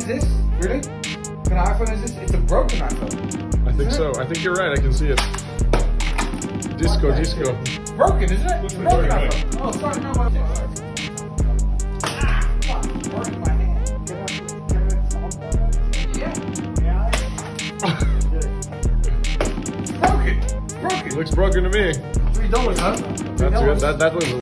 is this? Really? Of iPhone is this? It's a broken iPhone. I think so. I think you're right. I can see it. Disco, disco. Broken, isn't it? It's broken iPhone. Oh, sorry, no, Ah. Broken my hand. Yeah. Broken. Broken. Looks broken to me. Three dollars, huh? That's good. That that was